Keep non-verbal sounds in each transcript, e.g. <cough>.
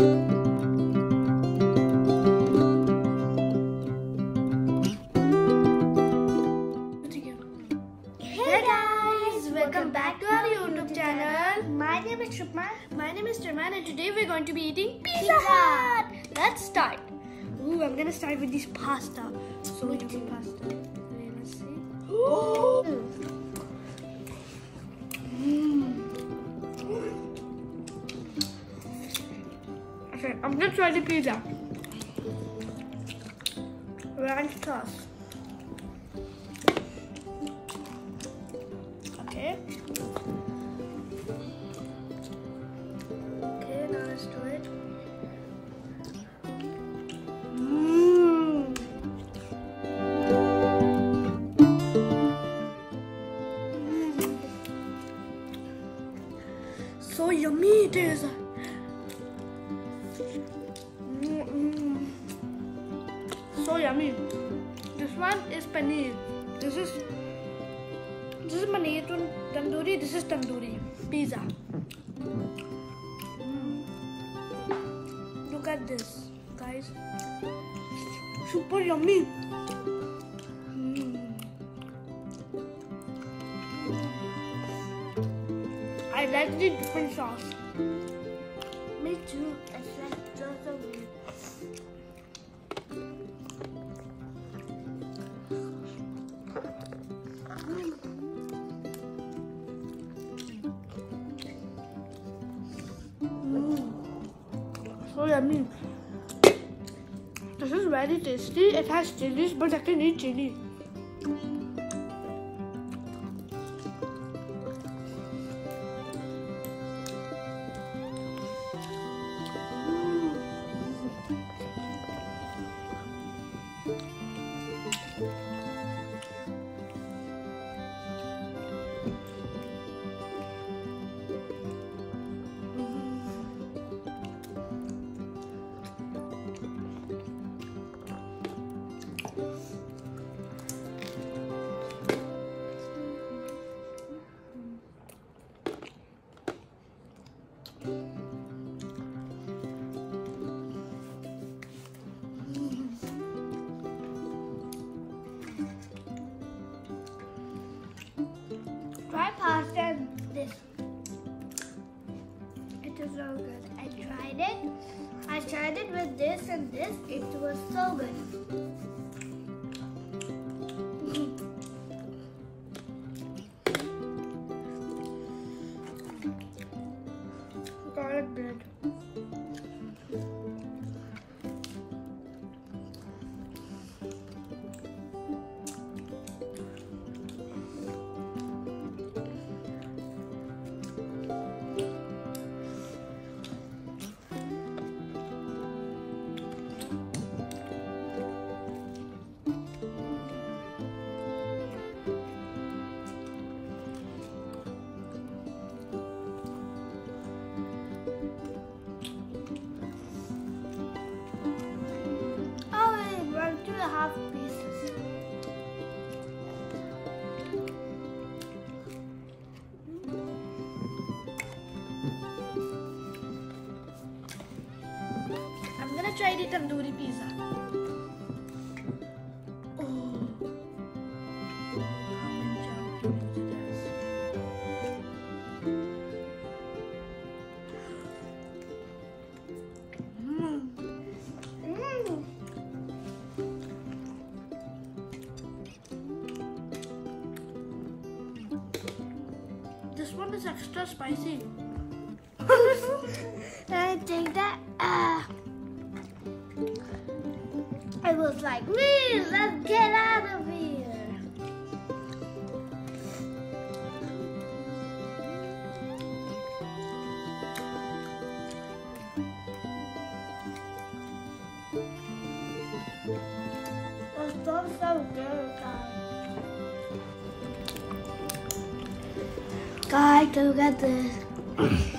Hey guys, welcome back to our YouTube channel. My name is Shubman. My name is Tirman and today we're going to be eating Pizza Pizza. Hut. Let's start. Ooh, I'm gonna start with this pasta. So yummy pasta. Okay, let's see. Oh. Mm. Okay, I'm gonna try the pizza. Ranch sauce. Okay. Okay, now let's do it. Mmm. So yummy it is. So yummy. This one is paneer. This is this is paneer tandoori. This is tandoori pizza. Mm. Look at this, guys. Super yummy. Mm. I like the different sauce. Me too. It's like just yummy. This is very tasty. It has chilies, but I can eat chili. Is so good. I tried it. I tried it with this and this. It was so good. It has. Mm. Mm. This one is extra spicy. <laughs> I think that uh, was like, please, let's get out of here. It's so, so good, guys. Guys, look at this.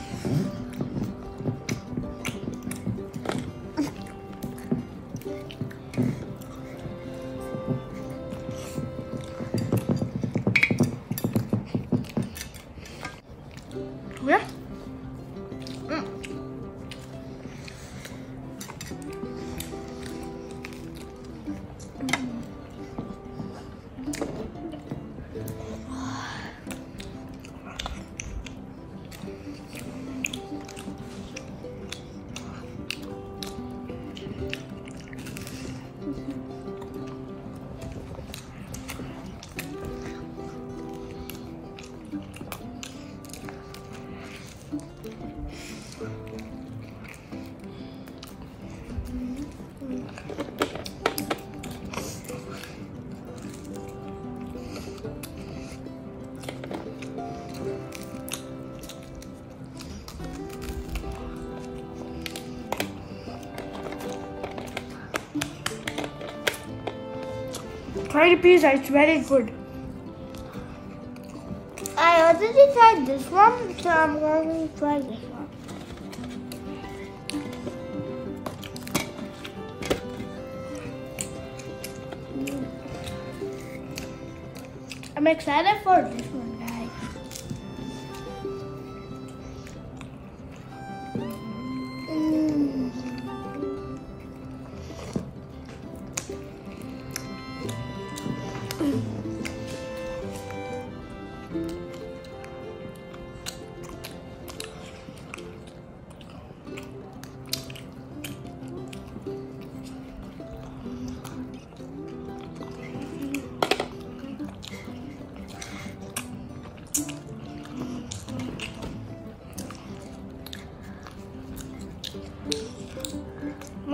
Try the pizza, it's very good. I already tried this one, so I'm going to try this one. I'm excited for this one.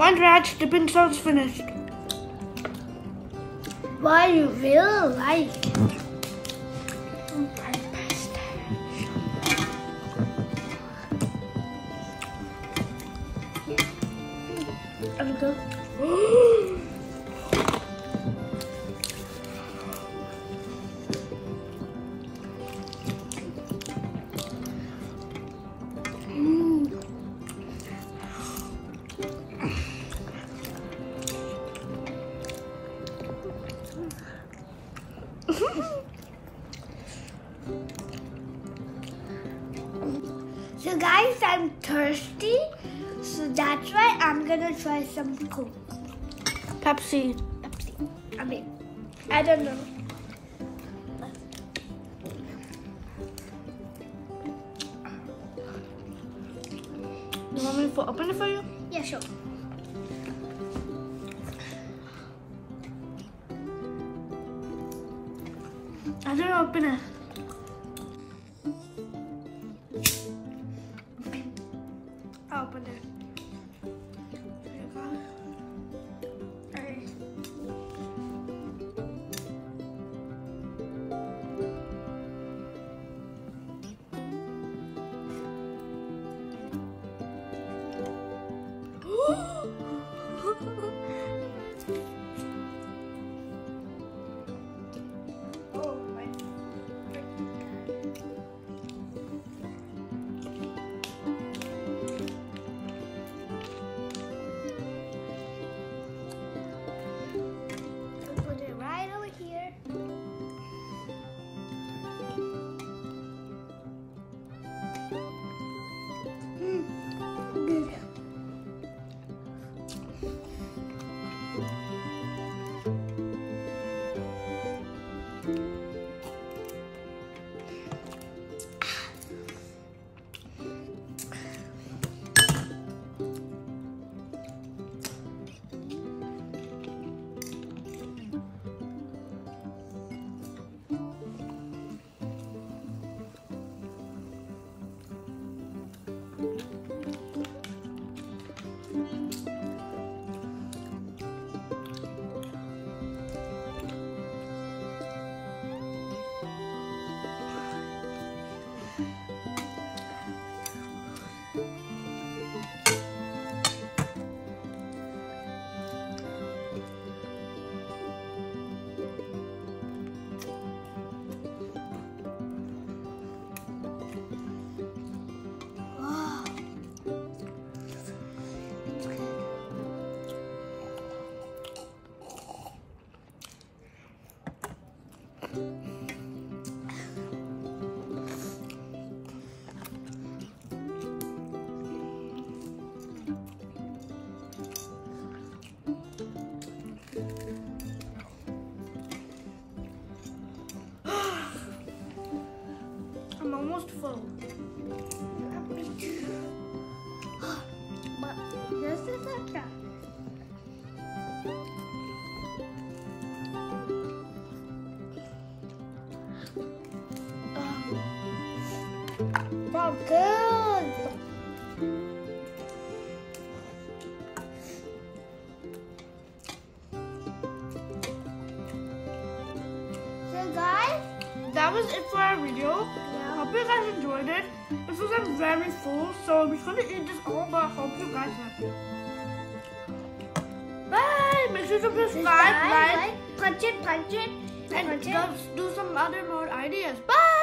One ranch dipping sauce finished. Why you really like thirsty, so that's why I'm gonna try some Coke. Pepsi. Pepsi. I mean, I don't know. You want me to open it for you? Yeah, sure. I didn't open it. I That was it for our video. yeah. Hope you guys enjoyed it. This was like very full, so we're gonna eat this all, but I hope you guys like it. Bye! Make sure to subscribe, like, punch it, punch it, and punch it. do some other more ideas. Bye.